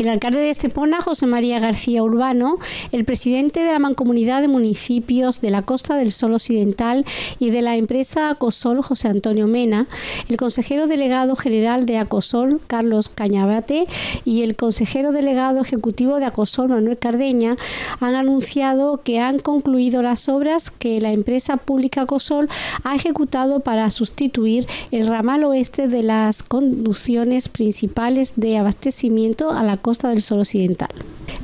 El alcalde de Estepona, José María García Urbano, el presidente de la Mancomunidad de Municipios de la Costa del Sol Occidental y de la empresa Acosol, José Antonio Mena, el consejero delegado general de Acosol, Carlos Cañabate, y el consejero delegado ejecutivo de Acosol, Manuel Cardeña, han anunciado que han concluido las obras que la empresa pública Acosol ha ejecutado para sustituir el ramal oeste de las conducciones principales de abastecimiento a la costa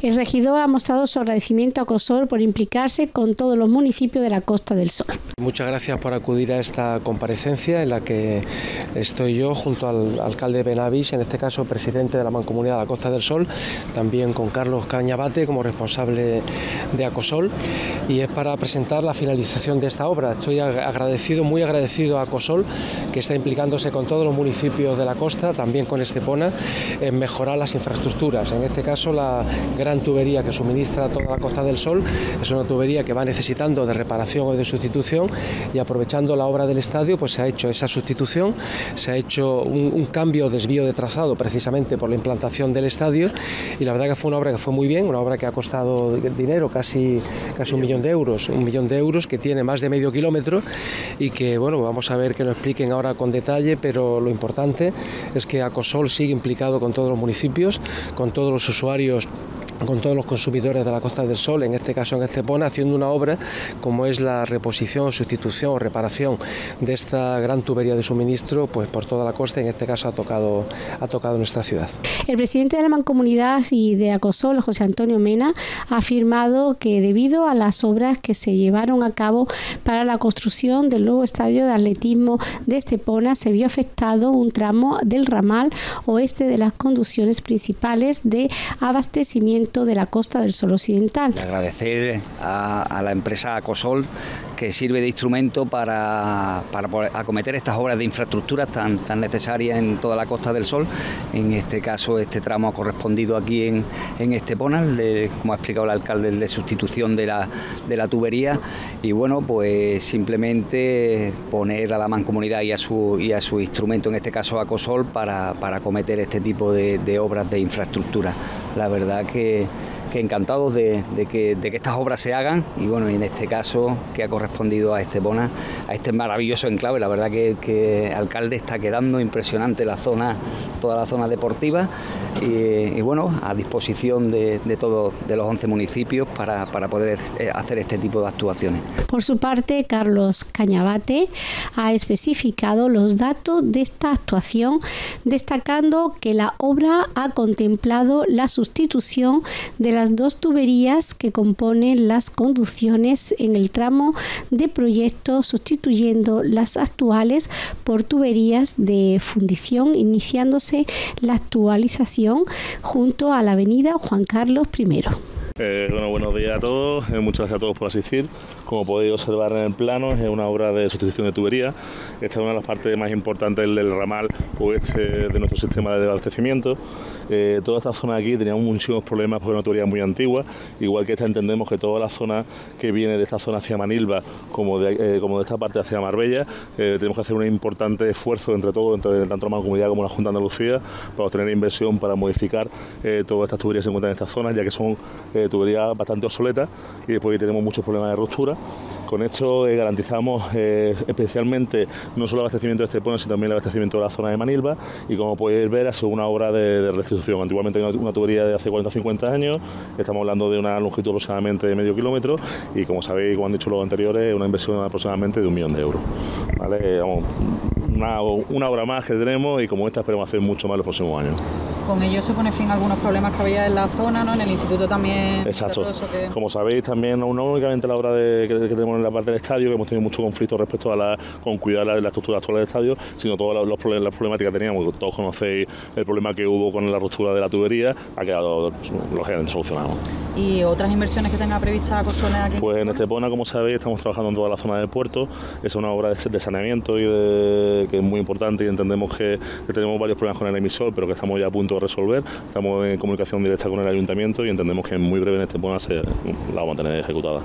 El regidor ha mostrado su agradecimiento a COSOL por implicarse con todos los municipios de la Costa del Sol. Muchas gracias por acudir a esta comparecencia en la que estoy yo junto al alcalde de Benavís, en este caso presidente de la Mancomunidad de la Costa del Sol, también con Carlos Cañabate como responsable de ACOSOL y es para presentar la finalización de esta obra. Estoy agradecido, muy agradecido a ACOSOL que está implicándose con todos los municipios de la costa, también con Estepona, en mejorar las infraestructuras. En este caso la gran tubería que suministra toda la Costa del Sol. Es una tubería que va necesitando de reparación o de sustitución y aprovechando la obra del estadio, pues se ha hecho esa sustitución, se ha hecho un, cambio, desvío de trazado precisamente por la implantación del estadio. Y la verdad que fue una obra que fue muy bien, una obra que ha costado dinero, casi, casi un millón de euros, un millón de euros que tiene más de medio kilómetro y que bueno, vamos a ver que lo expliquen ahora con detalle, pero lo importante es que Acosol sigue implicado con todos los municipios, con todos los usuarios con todos los consumidores de la Costa del Sol, en este caso en Estepona, haciendo una obra como es la reposición, sustitución o reparación de esta gran tubería de suministro pues por toda la costa, en este caso ha tocado, ha tocado nuestra ciudad. El presidente de la Mancomunidad y de Acosol, José Antonio Mena, ha afirmado que debido a las obras que se llevaron a cabo para la construcción del nuevo estadio de atletismo de Estepona, se vio afectado un tramo del ramal oeste de las conducciones principales de abastecimiento de la costa del Sol Occidental. Agradecer a, la empresa Acosol que sirve de instrumento para, para acometer estas obras de infraestructura tan, tan necesarias en toda la Costa del Sol. En este caso, este tramo ha correspondido aquí en, en Estepona, como ha explicado el alcalde, de sustitución de la, de la tubería. Y bueno, pues simplemente poner a la mancomunidad y a su, y a su instrumento, en este caso Acosol, para, para acometer este tipo de, de obras de infraestructura. La verdad que que encantados de, que, estas obras se hagan. Y bueno, en este caso que ha correspondido a Estepona, a este maravilloso enclave, la verdad que, que alcalde está quedando impresionante la zona, toda la zona deportiva. Y, bueno, a disposición de, todos de los 11 municipios para, para poder hacer este tipo de actuaciones. Por su parte, Carlos Cañabate ha especificado los datos de esta actuación, destacando que la obra ha contemplado la sustitución de las dos tuberías que componen las conducciones en el tramo de proyecto, sustituyendo las actuales por tuberías de fundición, iniciándose la actualización junto a la avenida Juan Carlos I. Eh, bueno, buenos días a todos, eh, muchas gracias a todos por asistir. Como podéis observar en el plano, es una obra de sustitución de tubería. Esta es una de las partes más importantes del ramal oeste de nuestro sistema de abastecimiento. Eh, toda esta zona aquí tenía muchísimos problemas porque es una tubería muy antigua, igual que esta entendemos que toda la zona que viene de esta zona hacia Manilva, como de, de esta parte hacia Marbella, tenemos que hacer un importante esfuerzo entre todos, entre tanto la comunidad como la Junta de Andalucía, para obtener inversión para modificar todas estas tuberías que se encuentran en esta zona, ya que son tubería bastante obsoleta y después tenemos muchos problemas de ruptura. Con esto eh, garantizamos eh, especialmente no solo el abastecimiento de Estepona, sino también el abastecimiento de la zona de Manilva y como podéis ver es una obra de, restitución. Antiguamente era una tubería de hace 40 o 50 años, estamos hablando de una longitud aproximadamente de medio kilómetro y como sabéis, como han dicho los anteriores, una inversión aproximadamente de un millón de euros. ¿vale? una, una obra más que tenemos y como esta esperemos hacer mucho más los próximos años. Con ello se pone fin a algunos problemas que había en la zona, ¿no? En el instituto también. Exacto. Como sabéis, también no, únicamente la obra de, que, tenemos en la parte del estadio, que hemos tenido mucho conflicto respecto a la, con cuidar la, estructura actual del estadio, sino todas las, las problemáticas que teníamos. Todos conocéis el problema que hubo con la ruptura de la tubería, ha quedado lógicamente solucionado. ¿Y otras inversiones que tenga previstas Cosones aquí? Pues en Estepona, como sabéis, estamos trabajando en toda la zona del puerto. Es una obra de, saneamiento y de, que es muy importante y entendemos que, que tenemos varios problemas con el emisor, pero que estamos ya a punto resolver. Estamos en comunicación directa con el ayuntamiento y entendemos que muy breve en este se la vamos a tener ejecutada.